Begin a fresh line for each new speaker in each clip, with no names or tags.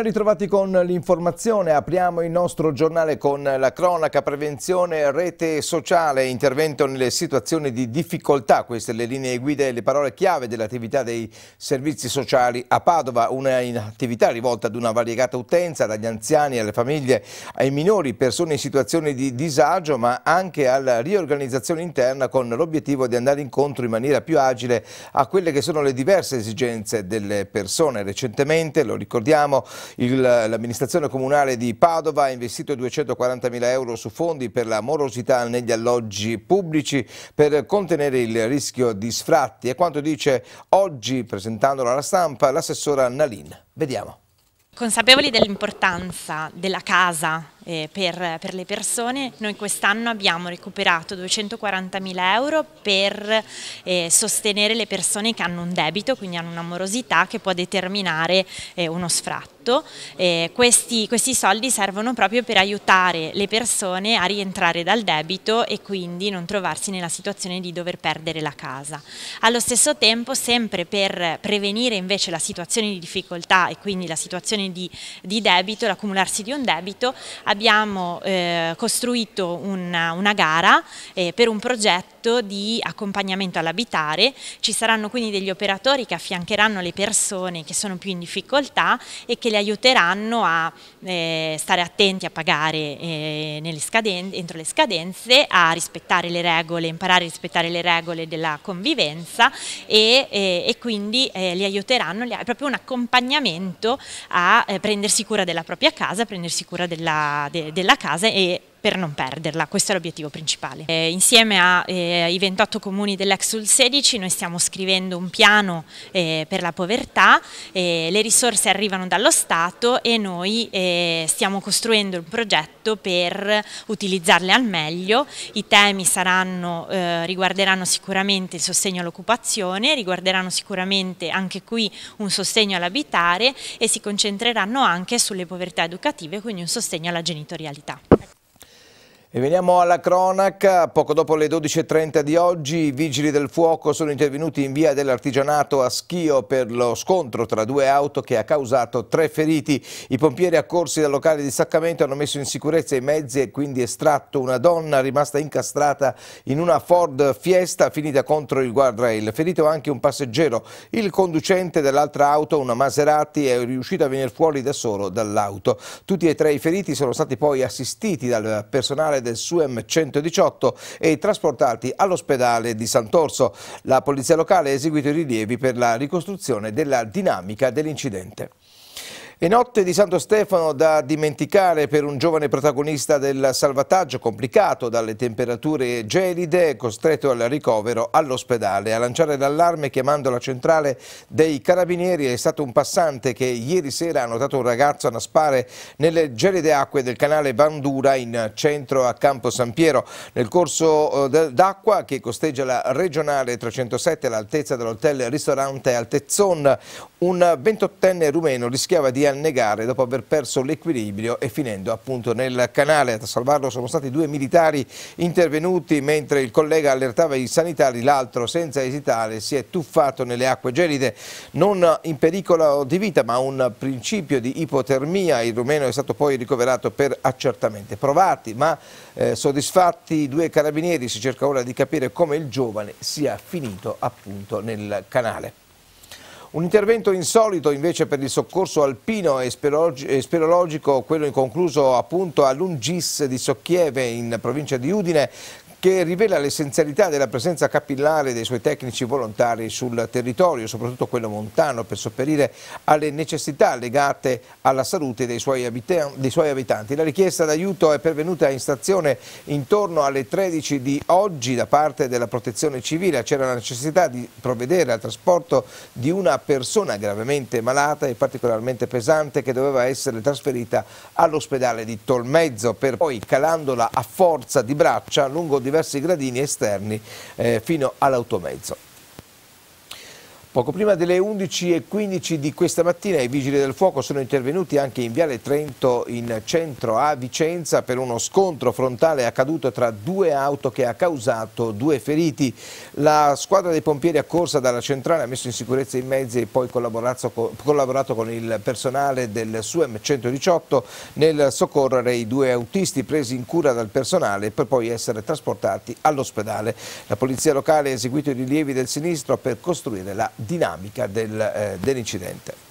Ben ritrovati con l'informazione, apriamo il nostro giornale con la cronaca, prevenzione, rete sociale, intervento nelle situazioni di difficoltà, queste le linee guida e le parole chiave dell'attività dei servizi sociali a Padova, un'attività rivolta ad una variegata utenza, dagli anziani alle famiglie, ai minori, persone in situazioni di disagio, ma anche alla riorganizzazione interna con l'obiettivo di andare incontro in maniera più agile a quelle che sono le diverse esigenze delle persone. Recentemente, lo ricordiamo, l'amministrazione comunale di Padova ha investito 240 mila euro su fondi per la morosità negli alloggi pubblici per contenere il rischio di sfratti. E quanto dice oggi, presentandolo alla stampa, l'assessora Nalin. Vediamo.
Consapevoli dell'importanza della casa eh, per, per, le persone, noi quest'anno abbiamo recuperato 240 mila euro per eh, sostenere le persone che hanno un debito, quindi hanno una morosità che può determinare eh, uno sfratto. Questi, questi, soldi servono proprio per aiutare le persone a rientrare dal debito e quindi non trovarsi nella situazione di dover perdere la casa. Allo stesso tempo, sempre per prevenire invece la situazione di difficoltà e quindi la situazione di, di debito, l'accumularsi di un debito, abbiamo eh, costruito una, una gara eh, per un progetto di accompagnamento all'abitare, ci saranno quindi degli operatori che affiancheranno le persone che sono più in difficoltà e che le aiuteranno a eh, stare attenti a pagare eh, entro le scadenze, a rispettare le regole, imparare a rispettare le regole della convivenza e, e, e quindi eh, li aiuteranno, è proprio un accompagnamento a eh, prendersi cura della propria casa, prendersi cura della de, della casa e per non perderla, questo è l'obiettivo principale. Eh, insieme ai eh, 28 comuni dell'ex Sul 16 noi stiamo scrivendo un piano eh, per la povertà, le risorse arrivano dallo Stato e noi eh, stiamo costruendo un progetto per utilizzarle al meglio, i temi saranno, eh, riguarderanno sicuramente il sostegno all'occupazione, riguarderanno sicuramente anche qui un sostegno all'abitare e si concentreranno anche sulle povertà educative, quindi un sostegno alla genitorialità.
E veniamo alla cronaca, poco dopo le 12.30 di oggi i vigili del fuoco sono intervenuti in via dell'artigianato a Schio per lo scontro tra due auto che ha causato tre feriti. I pompieri accorsi dal locale di staccamento hanno messo in sicurezza i mezzi e quindi estratto una donna rimasta incastrata in una Ford Fiesta finita contro il guardrail. Ferito anche un passeggero. Il conducente dell'altra auto, una Maserati, è riuscito a venire fuori da solo dall'auto. Tutti e tre i feriti sono stati poi assistiti dal personale del SUEM 118 e trasportati all'ospedale di Sant'Orso. La polizia locale ha eseguito i rilievi per la ricostruzione della dinamica dell'incidente. E notte di Santo Stefano da dimenticare per un giovane protagonista del salvataggio complicato dalle temperature gelide, costretto al ricovero all'ospedale. A lanciare l'allarme chiamando la centrale dei carabinieri è stato un passante che ieri sera ha notato un ragazzo a naspare nelle gelide acque del canale Bandura in centro a Campo San Piero. Nel corso eh, d'acqua che costeggia la regionale 307 all'altezza dell'hotel ristorante Altezzon, un 28enne rumeno rischiava di annegare dopo aver perso l'equilibrio e finendo appunto nel canale. A salvarlo sono stati due militari intervenuti mentre il collega allertava i sanitari, l'altro senza esitare si è tuffato nelle acque gelide, non in pericolo di vita ma un principio di ipotermia. Il rumeno è stato poi ricoverato per accertamento. Provati ma eh, soddisfatti i due carabinieri, si cerca ora di capire come il giovane sia finito appunto nel canale. Un intervento insolito invece per il soccorso alpino e speleologico, quello inconcluso appunto all'Ungis di Socchieve in provincia di Udine, che rivela l'essenzialità della presenza capillare dei suoi tecnici volontari sul territorio, soprattutto quello montano, per sopperire alle necessità legate alla salute dei suoi, dei suoi abitanti. La richiesta d'aiuto è pervenuta in stazione intorno alle 13 di oggi da parte della protezione civile. C'era la necessità di provvedere al trasporto di una persona gravemente malata e particolarmente pesante che doveva essere trasferita all'ospedale di Tolmezzo per poi calandola a forza di braccia lungo diversi gradini esterni eh, fino all'automezzo. Poco prima delle 11.15 di questa mattina i vigili del fuoco sono intervenuti anche in Viale Trento in centro a Vicenza per uno scontro frontale accaduto tra due auto che ha causato due feriti. La squadra dei pompieri accorsa dalla centrale ha messo in sicurezza i mezzi e poi collaborato, con il personale del SUEM 118 nel soccorrere i due autisti presi in cura dal personale per poi essere trasportati all'ospedale. La polizia locale ha eseguito i rilievi del sinistro per costruire la dinamica del, eh, dell'incidente.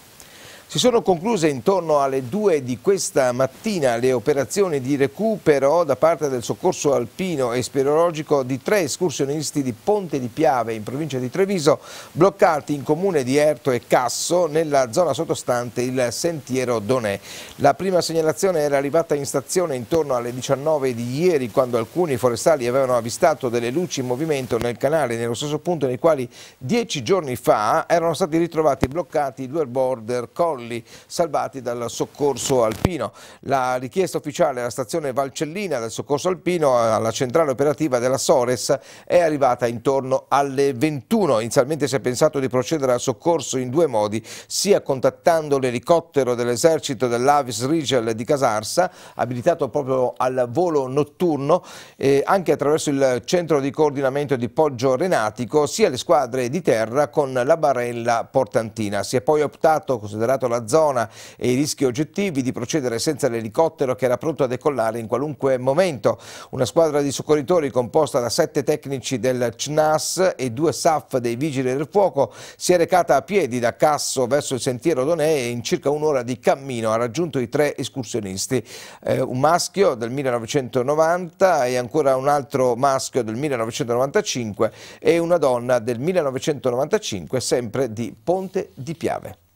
Si sono concluse intorno alle due di questa mattina le operazioni di recupero da parte del soccorso alpino e speleologico di tre escursionisti di Ponte di Piave in provincia di Treviso bloccati in comune di Erto e Casso nella zona sottostante il sentiero Donè. La prima segnalazione era arrivata in stazione intorno alle 19 di ieri quando alcuni forestali avevano avvistato delle luci in movimento nel canale nello stesso punto nei quali dieci giorni fa erano stati ritrovati bloccati due border colli controlli salvati dal soccorso alpino. La richiesta ufficiale alla stazione Valcellina del soccorso alpino alla centrale operativa della Sores è arrivata intorno alle 21. Inizialmente si è pensato di procedere al soccorso in due modi, sia contattando l'elicottero dell'esercito dell'Avis Rigel di Casarsa, abilitato proprio al volo notturno, e anche attraverso il centro di coordinamento di Poggio Renatico, sia le squadre di terra con la barella portantina. Si è poi optato, considerato la zona e i rischi oggettivi di procedere senza l'elicottero che era pronto a decollare in qualunque momento. Una squadra di soccorritori composta da sette tecnici del CNAS e due SAF dei Vigili del Fuoco si è recata a piedi da Casso verso il sentiero Donè e in circa un'ora di cammino ha raggiunto i tre escursionisti, eh, un maschio del 1990 e ancora un altro maschio del 1995 e una donna del 1995 sempre di Ponte di Piave.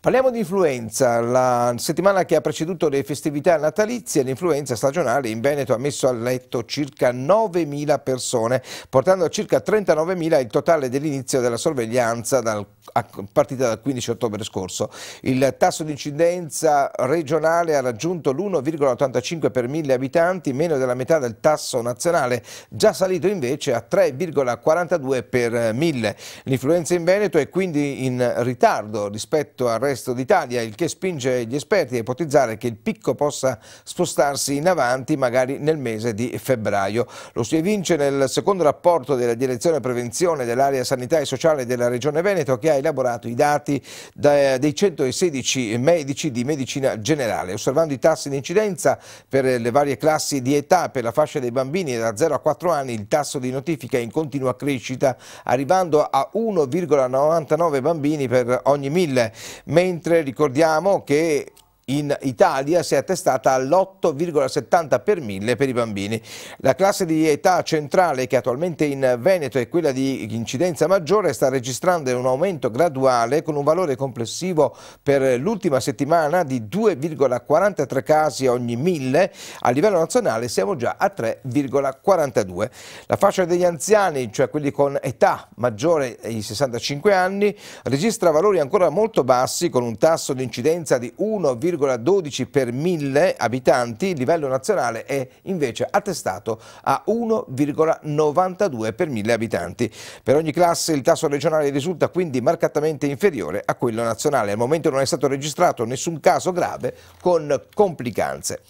Parliamo di influenza. La settimana che ha preceduto le festività natalizie, l'influenza stagionale in Veneto ha messo a letto circa 9.000 persone, portando a circa 39.000 il totale dell'inizio della sorveglianza dal, a partita dal 15 ottobre scorso. Il tasso di incidenza regionale ha raggiunto l'1,85 per mille abitanti, meno della metà del tasso nazionale, già salito invece a 3,42 per mille. L'influenza in Veneto è quindi in ritardo rispetto al resto d'Italia, il che spinge gli esperti a ipotizzare che il picco possa spostarsi in avanti magari nel mese di febbraio. Lo si evince nel secondo rapporto della Direzione Prevenzione dell'Area Sanità e Sociale della Regione Veneto che ha elaborato i dati dei 116 medici di medicina generale. Osservando i tassi di incidenza per le varie classi di età per la fascia dei bambini da 0 a 4 anni, il tasso di notifica è in continua crescita, arrivando a 1,99 bambini per ogni mille mentre ricordiamo che in Italia si è attestata all'8,70 per mille per i bambini. La classe di età centrale che attualmente in Veneto è quella di incidenza maggiore sta registrando un aumento graduale con un valore complessivo per l'ultima settimana di 2,43 casi ogni mille, a livello nazionale siamo già a 3,42. La fascia degli anziani, cioè quelli con età maggiore ai 65 anni, registra valori ancora molto bassi con un tasso di incidenza di 1,42 1,12 per mille abitanti, il livello nazionale è invece attestato a 1,92 per mille abitanti. Per ogni classe il tasso regionale risulta quindi marcatamente inferiore a quello nazionale. Al momento non è stato registrato nessun caso grave con complicanze.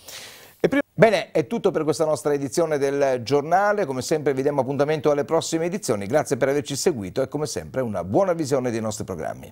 Bene, è tutto per questa nostra edizione del giornale, come sempre vi diamo appuntamento alle prossime edizioni, grazie per averci seguito e come sempre una buona visione dei nostri programmi.